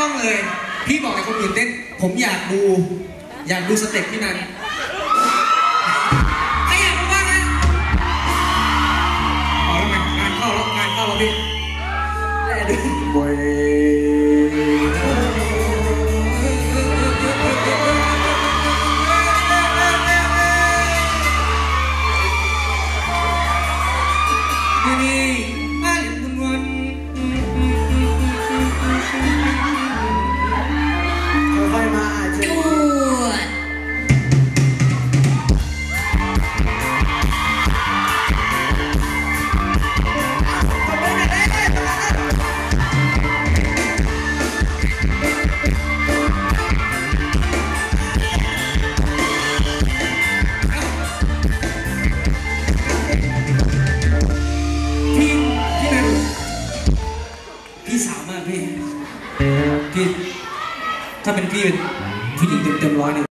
ต้องเลย พี่บอกให้คนอื่นเต้น ผมอยากดู อยากดูสเต็ปพี่นันใครอยากดูบ้างฮะเอาแล้วไงงานเข้าแล้วงานเข้าแล้วพี่แลดูเว้ยนี่ พี่ พี่ ถ้าเป็นพี่ผู้หญิงเต็มๆร้อยเนี่ย